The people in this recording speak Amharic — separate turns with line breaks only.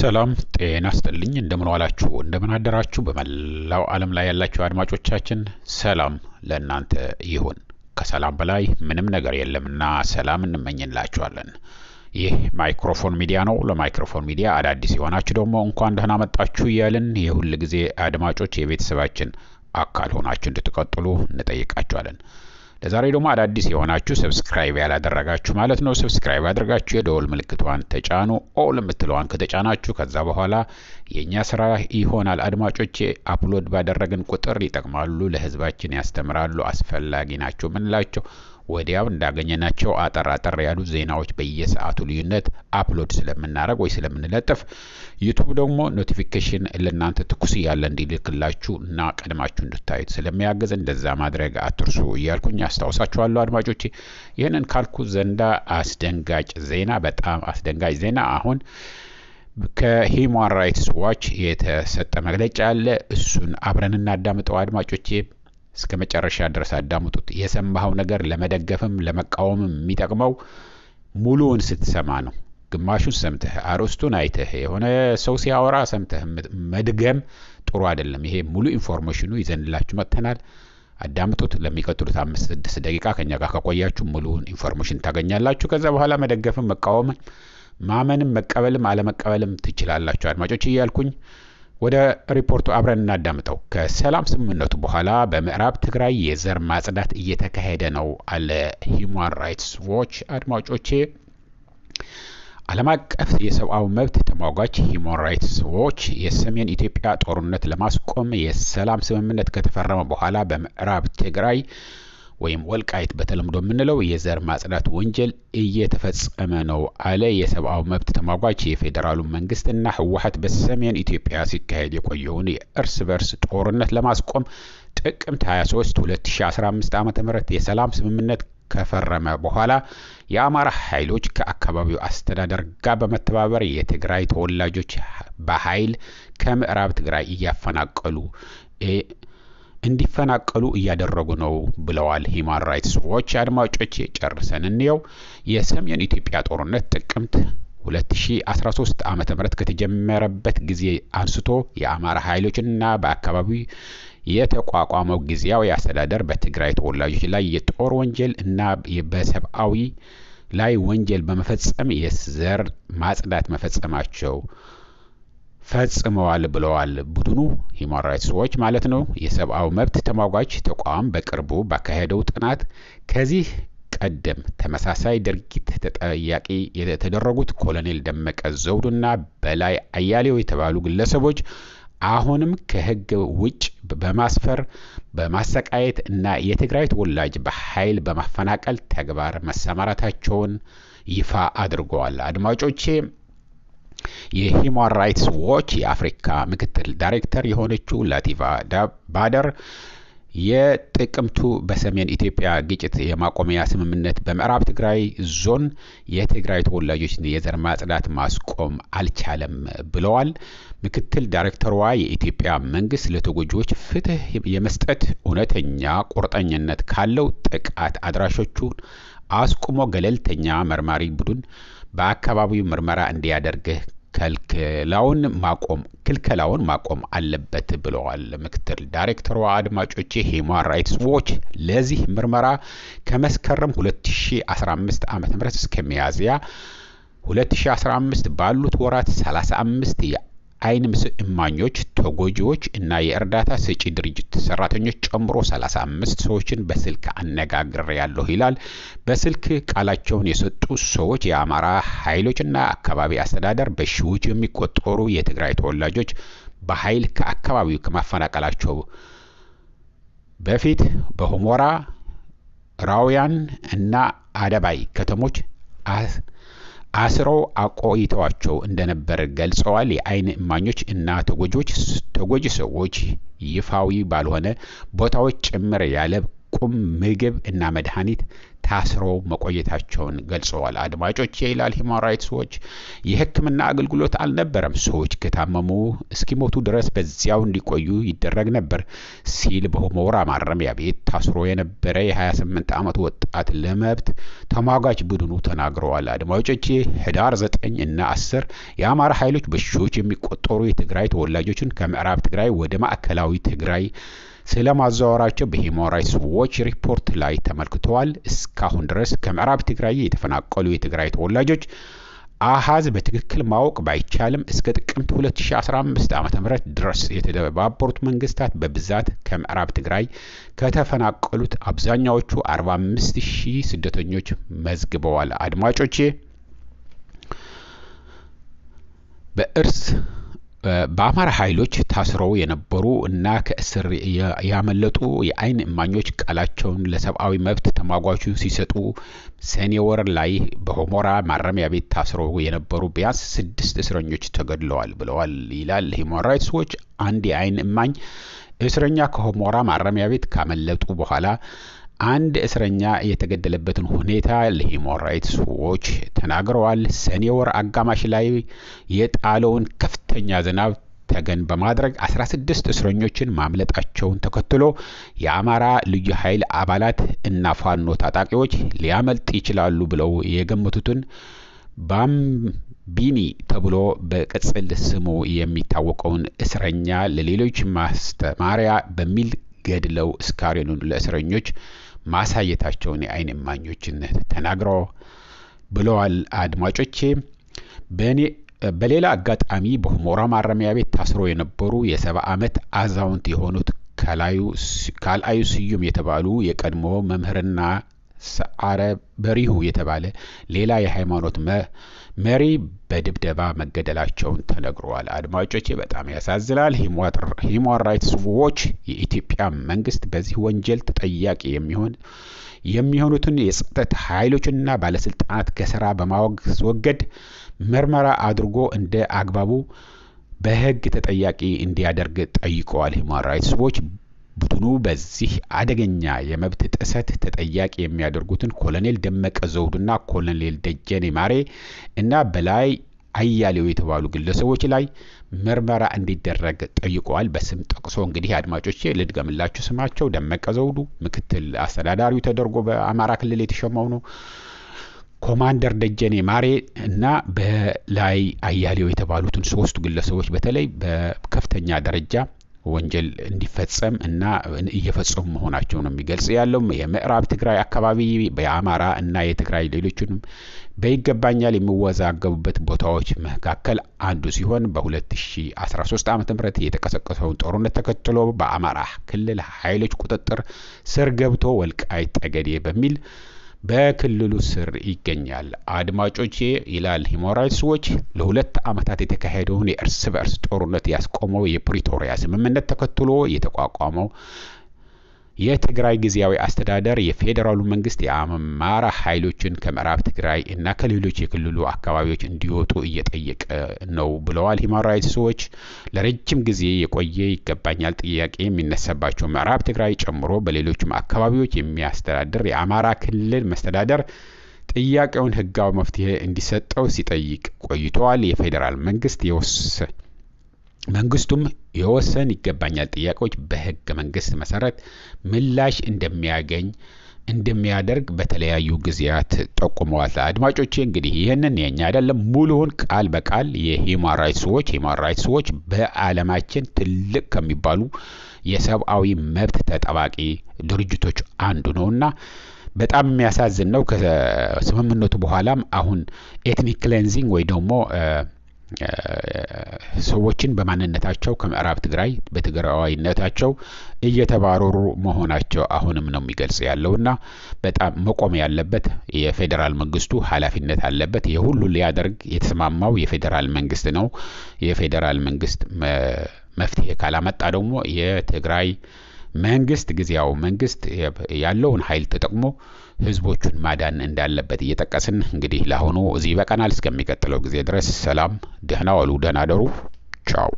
ሰላም ጤና ስጥልኝ። እንደምን ዋላችሁ፣ እንደምን አደራችሁ። በመላው ዓለም ላይ ያላችሁ አድማጮቻችን ሰላም ለእናንተ ይሁን። ከሰላም በላይ ምንም ነገር የለምና ሰላም እንመኝላችኋለን። ይህ ማይክሮፎን ሚዲያ ነው። ለማይክሮፎን ሚዲያ አዳዲስ የሆናችሁ ደግሞ እንኳን ደህና መጣችሁ እያልን የሁል ጊዜ አድማጮች የቤተሰባችን አካል ሆናችሁ እንድትቀጥሉ እንጠይቃችኋለን። ለዛሬ ደግሞ አዳዲስ የሆናችሁ subscribe ያላደረጋችሁ ማለት ነው። subscribe አድርጋችሁ የደወል ምልክቷን ተጫኑ። All የምትለዋን ከተጫናችሁ ከዛ በኋላ የእኛ ስራ ይሆናል። አድማጮቼ upload ባደረግን ቁጥር ይጠቅማሉ፣ ለህዝባችን ያስተምራሉ፣ አስፈላጊ ናቸው ምንላቸው ወዲያው እንዳገኘናቸው አጠር አጠር ያሉ ዜናዎች በየሰዓቱ ልዩነት upload ስለምናደረግ ወይ ስለምንለጥፍ YouTube ደግሞ notification ለእናንተ ትኩስ እያለ እንዲልክላችሁ እና ቀድማችሁ እንድታዩት ስለሚያገዝ እንደዛ ማድረግ አትርሱ እያልኩኝ አስታውሳችኋለሁ አድማጮቼ። ይህንን ካልኩ ዘንዳ አስደንጋጭ ዜና፣ በጣም አስደንጋጭ ዜና አሁን ከሂውማን ራይትስ ዋች የተሰጠ መግለጫ አለ። እሱን አብረን እናዳምጠው አድማጮቼ። እስከ መጨረሻ ድረስ አዳምጡት። የሰማኸው ነገር ለመደገፍም ለመቃወምም የሚጠቅመው ሙሉውን ስትሰማ ነው። ግማሹን ሰምተህ አርዕስቱን አይተህ የሆነ ሰው ሲያወራ ሰምተህ መድገም ጥሩ አይደለም። ይሄ ሙሉ information ኑ ይዘንላችሁ መጥተናል። አዳምጡት። ለሚቀጥሉት አምስት ስድስት ደቂቃ ከኛ ጋር ከቆያችሁ ሙሉውን information ታገኛላችሁ። ከዛ በኋላ መደገፍም መቃወምም ማመንም መቀበልም አለመቀበልም ትችላላችሁ አድማጮች እያልኩኝ ወደ ሪፖርቱ አብረን እናዳምጠው። ከሰላም ስምምነቱ በኋላ በምዕራብ ትግራይ የዘር ማጽዳት እየተካሄደ ነው አለ ሂውማን ራይትስ ዎች። አድማጮቼ ዓለም አቀፍ የሰብአዊ መብት ተሟጋች ሂውማን ራይትስ ዎች የሰሜን ኢትዮጵያ ጦርነት ለማስቆም የሰላም ስምምነት ከተፈረመ በኋላ በምዕራብ ትግራይ ወይም ወልቃይት በተለምዶ የምንለው የዘር ማጽዳት ወንጀል እየተፈጸመ ነው አለ። የሰብአዊ መብት ተሟጋች የፌዴራሉ መንግስትና ህወሀት በሰሜን ኢትዮጵያ ሲካሄድ የቆየውን የእርስ በርስ ጦርነት ለማስቆም ጥቅምት 23 2015 ዓ ም የሰላም ስምምነት ከፈረመ በኋላ የአማራ ኃይሎች ከአካባቢው አስተዳደር ጋር በመተባበር የትግራይ ተወላጆች በኃይል ከምዕራብ ትግራይ እያፈናቀሉ እንዲፈናቀሉ እያደረጉ ነው ብለዋል ሂውማን ራይትስ ዎች። አድማጮች ጨርሰን እንየው። የሰሜን ኢትዮጵያ ጦርነት ጥቅምት 2013 ዓ ም ከተጀመረበት ጊዜ አንስቶ የአማራ ኃይሎችና በአካባቢው የተቋቋመው ጊዜያዊ አስተዳደር በትግራይ ተወላጆች ላይ የጦር ወንጀል እና በሰብአዊ ላይ ወንጀል በመፈጸም የዘር ማጽዳት መፈጸማቸው ፈጽመዋል ብለዋል ቡድኑ ሂውማን ራይትስ ዎች ማለት ነው። የሰብአዊ መብት ተሟጋች ተቋም በቅርቡ ባካሄደው ጥናት ከዚህ ቀደም ተመሳሳይ ድርጊት ተጠያቂ የተደረጉት ኮሎኔል ደመቀ ዘውዱና በላይ አያሌው የተባሉ ግለሰቦች አሁንም ከሕግ ውጭ በማስፈር በማሰቃየት እና የትግራይ ተወላጅ በኃይል በማፈናቀል ተግባር መሰማራታቸውን ይፋ አድርገዋል። አድማጮቼ የሂውማን ራይትስ ዎች የአፍሪካ ምክትል ዳይሬክተር የሆነችው ላቲቫ ባደር የጥቅምቱ በሰሜን ኢትዮጵያ ግጭት የማቆሚያ ስምምነት በምዕራብ ትግራይ ዞን የትግራይ ተወላጆችን የዘር ማጽዳት ማስቆም አልቻለም ብለዋል። ምክትል ዳይሬክተሯ የኢትዮጵያ መንግስት ለተጎጂዎች ፍትህ የመስጠት እውነተኛ ቁርጠኝነት ካለው ጥቃት አድራሾቹን አስቁሞ ገለልተኛ መርማሪ ቡድን በአካባቢው ምርመራ እንዲያደርግ ከልክላውን ማቆም ክልከላውን ማቆም አለበት ብለዋል ምክትል ዳይሬክተሯ። አድማጮቼ ሂውማን ራይትስ ዎች ለዚህ ምርመራ ከመስከረም 2015 ዓ ም እስከ ሚያዝያ 2015 ባሉት ወራት 35 የአይን እማኞች፣ ተጎጂዎች እና የእርዳታ ሰጪ ድርጅት ሰራተኞች ጨምሮ 35 ሰዎችን በስልክ አነጋግሬ ያለሁ ይላል። በስልክ ቃላቸውን የሰጡ ሰዎች የአማራ ኃይሎችና አካባቢ አስተዳደር በሺዎች የሚቆጠሩ የትግራይ ተወላጆች በኃይል ከአካባቢው ከማፈናቀላቸው በፊት በሁመራ ራውያን እና አደባይ ከተሞች አስረው አቆይተዋቸው እንደነበር ገልጸዋል። የአይን እማኞች እና ተጎጂዎች ተጎጂ ሰዎች ይፋዊ ባልሆነ ቦታዎች ጭምር ያለ ቁም ምግብ እና መድኃኒት ታስረው መቆየታቸውን ገልጸዋል። አድማጮች ይላል ሂውማን ራይትስ ዎች የሕክምና አገልግሎት አልነበረም፣ ሰዎች ከታመሙ እስኪሞቱ ድረስ በዚያው እንዲቆዩ ይደረግ ነበር ሲል በሁመራ ማረሚያ ቤት ታስሮ የነበረ የ28 ዓመት ወጣት ለመብት ተሟጋች ቡድኑ ተናግረዋል። አድማጮች ህዳር 9 እና 10 የአማራ ኃይሎች በሺዎች የሚቆጠሩ የትግራይ ተወላጆችን ከምዕራብ ትግራይ ወደ ማዕከላዊ ትግራይ ስለ ማዘዋወራቸው በሂውማን ራይትስ ዎች ሪፖርት ላይ ተመልክተዋል። እስካሁን ድረስ ከምዕራብ ትግራይ የተፈናቀሉ የትግራይ ተወላጆች አሃዝ በትክክል ማወቅ ባይቻልም እስከ ጥቅምት 2015 ዓ ም ድረስ የተባበሩት መንግስታት በብዛት ከምዕራብ ትግራይ ከተፈናቀሉት አብዛኛዎቹ 45 ሺህ ስደተኞች መዝግበዋል። አድማጮቼ በእርስ በአማራ ኃይሎች ታስረው የነበሩ እና ከእስር ያመለጡ የአይን እማኞች ቃላቸውን ለሰብአዊ መብት ተሟጓቹ ሲሰጡ ሰኔ ወር ላይ በሆሞራ ማረሚያ ቤት ታስረው የነበሩ ቢያንስ ስድስት እስረኞች ተገድለዋል ብለዋል ይላል ሂውማን ራይትስ ዎች። አንድ የአይን እማኝ እስረኛ ከሆሞራ ማረሚያ ቤት ካመለጡ በኋላ አንድ እስረኛ የተገደለበትን ሁኔታ ለሂውማን ራይትስ ዎች ተናግረዋል። ሰኔ ወር አጋማሽ ላይ የጣለውን ከፍተኛ ዝናብ ተገን በማድረግ 16 እስረኞችን ማምለጣቸውን ተከትሎ የአማራ ልዩ ኃይል አባላት እና ፋኖ ታጣቂዎች ሊያመልጥ ይችላሉ ብለው የገመቱትን ባምቢኒ ተብሎ በቅጽል ስሙ የሚታወቀውን እስረኛ ለሌሎች ማስተማሪያ በሚል ገድለው እስካሬኑን ለእስረኞች ማሳየታቸውን የአይን እማኞችን ተናግረው ብለዋል። አድማጮቼ በእኔ በሌላ አጋጣሚ በሁመራ ማረሚያ ቤት ታስሮ የነበሩ የሰባ ዓመት አዛውንት የሆኑት ካልአዩ ስዩም የተባሉ የቀድሞ መምህርና ሰዓረ በሪሁ የተባለ ሌላ የሃይማኖት መሪ በድብደባ መገደላቸውን ተነግረዋል። አድማጮቼ በጣም ያሳዝናል። ሂውማን ራይትስ ዎች የኢትዮጵያ መንግስት በዚህ ወንጀል ተጠያቂ የሚሆን የሚሆኑትን የጸጥታ ኃይሎችና ባለስልጣናት ከስራ በማስወገድ ምርመራ አድርጎ እንደ አግባቡ በህግ ተጠያቂ እንዲያደርግ ጠይቀዋል። ሂውማን ራይትስ ዎች ቡድኑ በዚህ አደገኛ የመብት ጥሰት ተጠያቂ የሚያደርጉትን ኮሎኔል ደመቀ ዘውዱና ኮሎኔል ደጀኔ ማሬ እና በላይ አያሌው የተባሉ ግለሰቦች ላይ ምርመራ እንዲደረግ ጠይቀዋል። በስም ጠቅሶ እንግዲህ አድማጮቼ ልድገምላችሁ። ስማቸው ደመቀ ዘውዱ ምክትል አስተዳዳሪው ተደርጎ በአማራ ክልል የተሸማው ነው። ኮማንደር ደጀኔ ማሬ እና በላይ አያሌው የተባሉትን ሶስቱ ግለሰቦች በተለይ በከፍተኛ ደረጃ ወንጀል እንዲፈጸም እና እየፈጸሙ መሆናቸው ነው የሚገልጽ ያለው። የምዕራብ ትግራይ አካባቢ በአማራ እና የትግራይ ሌሎችንም በይገባኛል የሚወዛገቡበት ቦታዎች መካከል አንዱ ሲሆን በ2013 ዓ ም የተቀሰቀሰውን ጦርነት ተከትሎ በአማራ ክልል ኃይሎች ቁጥጥር ስር ገብቶ ወልቃይት ጠገዴ በሚል በክልሉ ስር ይገኛል። አድማጮቼ ይላል ሂውማን ራይትስ ዎች ለሁለት ዓመታት የተካሄደውን የእርስ በእርስ ጦርነት ያስቆመው የፕሪቶሪያ ስምምነት ተከትሎ የተቋቋመው የትግራይ ጊዜያዊ አስተዳደር የፌዴራሉ መንግስት የአማራ ኃይሎችን ከምዕራብ ትግራይ እና ከሌሎች የክልሉ አካባቢዎች እንዲወጡ እየጠየቀ ነው ብለዋል። ሂውማን ራይትስ ዎች ለረጅም ጊዜ የቆየ ይገባኛል ጥያቄ የሚነሳባቸው ምዕራብ ትግራይ ጨምሮ በሌሎችም አካባቢዎች የሚያስተዳድር የአማራ ክልል መስተዳደር ጥያቄውን ህጋዊ መፍትሄ እንዲሰጠው ሲጠይቅ ቆይተዋል። የፌዴራል መንግስት የወሰ መንግስቱም የወሰን ይገባኛል ጥያቄዎች በህገ መንግስት መሰረት ምላሽ እንደሚያገኝ እንደሚያደርግ በተለያዩ ጊዜያት ጠቁመዋል። አድማጮቼ እንግዲህ ይህንን የኛ አይደለም ሙሉውን ቃል በቃል የሂውማን ራይትስ ዎች ሂውማን ራይትስ ዎች በዓለማችን ትልቅ ከሚባሉ የሰብአዊ መብት ተጠባቂ ድርጅቶች አንዱ ነውና በጣም የሚያሳዝን ነው። ከስምምነቱ በኋላም አሁን ethnic cleansing ወይ ደግሞ ሰዎችን በማንነታቸው ከምዕራብ ትግራይ በትግራዋይነታቸው እየተባረሩ መሆናቸው አሁንም ነው የሚገልጽ ያለውና በጣም መቆም ያለበት የፌዴራል መንግስቱ ኃላፊነት አለበት። ይህ ሁሉ ሊያደርግ የተስማማው የፌዴራል መንግስት ነው። የፌዴራል መንግስት መፍትሄ ካላመጣ ደግሞ የትግራይ መንግስት ጊዜያዊ መንግስት ያለውን ኃይል ተጠቅሞ ህዝቦቹን ማዳን እንዳለበት እየጠቀስን እንግዲህ ለአሁኑ እዚህ በቀናል። እስከሚቀጥለው ጊዜ ድረስ ሰላም፣ ደህና ዋሉ፣ ደህና ደሩ። ቻው